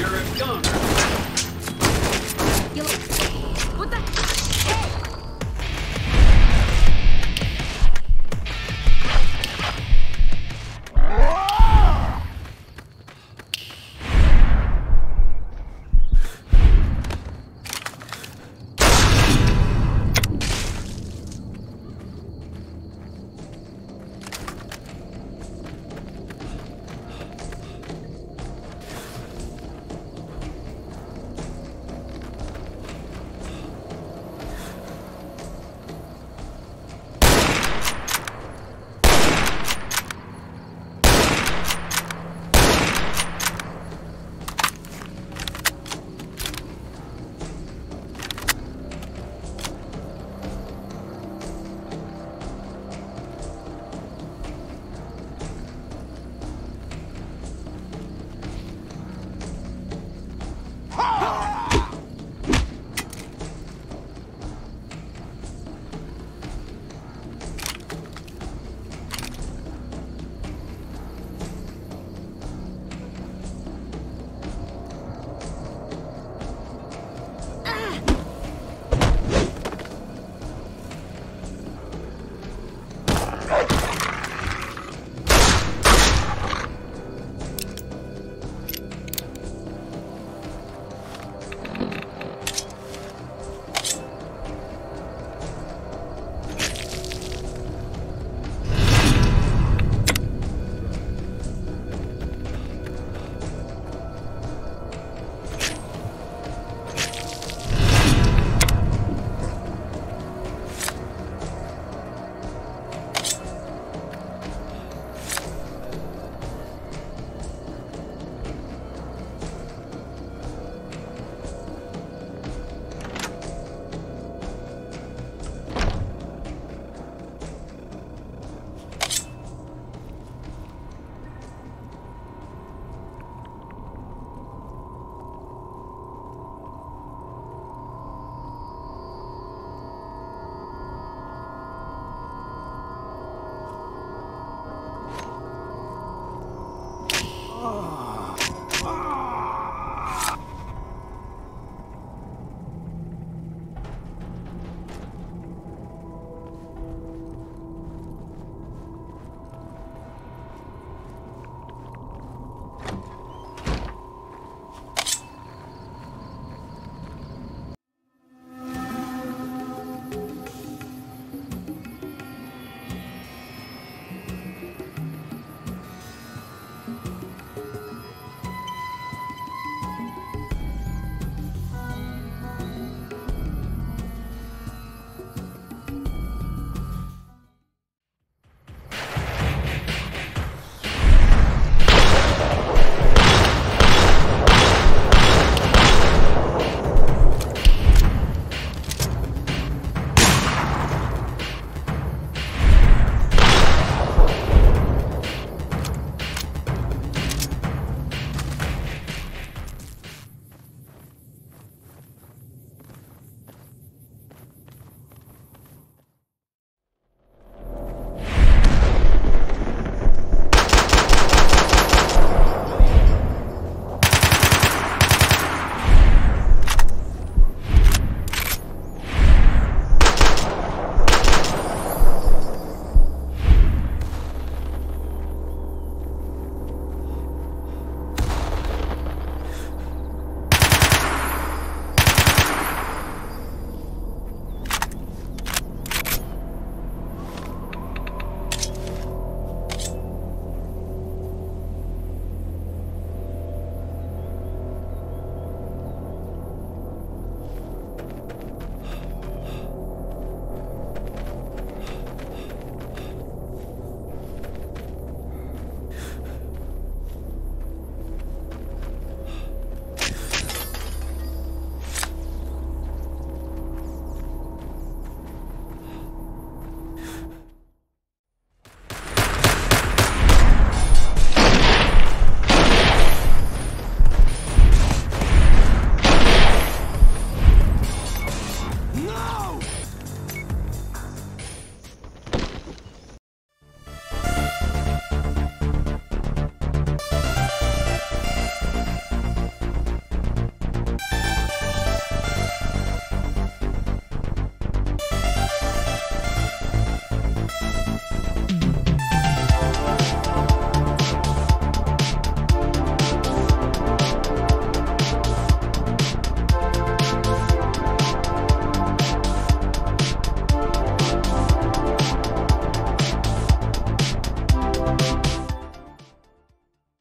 You're a goner.